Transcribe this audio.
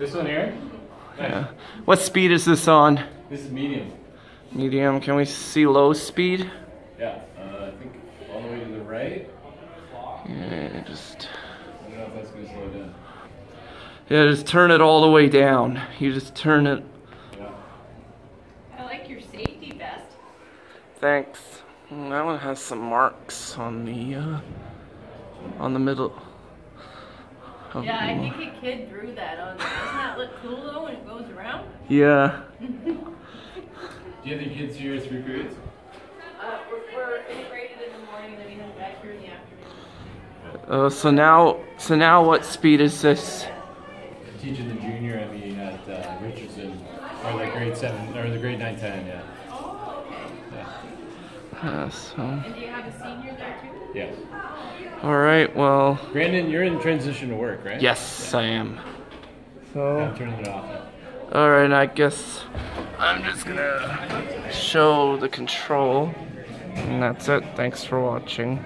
This one here? Nice. Yeah. What speed is this on? This is medium. Medium. Can we see low speed? Yeah, uh, I think all the way to the right. Yeah, just I don't know if that's gonna slow down. yeah, just turn it all the way down. You just turn it. Yeah. I like your safety vest. Thanks. That one has some marks on the uh, on the middle. Yeah, I think a kid drew that on. Doesn't that look cool though when it goes around? Yeah. Do you have the kids here three periods? Uh, we're, we're integrated in the morning, and then we have back here in the afternoon. Uh, so now, so now, what speed is this? I'm teaching the junior I mean, at uh, Richardson, or the grade seven, or the grade nine ten. Yeah. Oh, okay. Yeah. Uh, so, And do you have a senior there too? Yes. all right. Well, Brandon, you're in transition to work, right? yes, I am. So, I'm turning it off. all right. I guess I'm just gonna show the control, and that's it. Thanks for watching.